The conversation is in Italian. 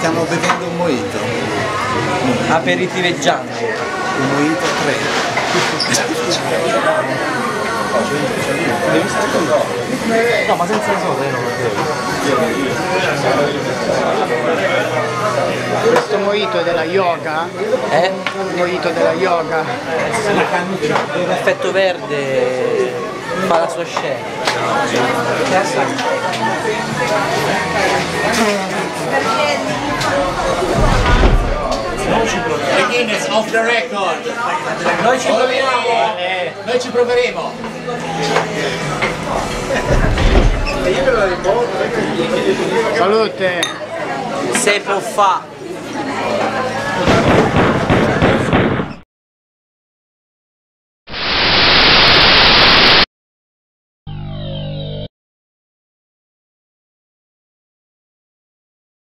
Stiamo bevendo un mojito. Aperitiveggiando. Un mojito 3. No, ma senza soda io non lo. Questo mojito è della yoga? Eh? Il mojito della yoga. L'effetto verde fa la sua scena. The off the record. Noi ci proviamo! Noi ci proveremo. Salute! Se può fa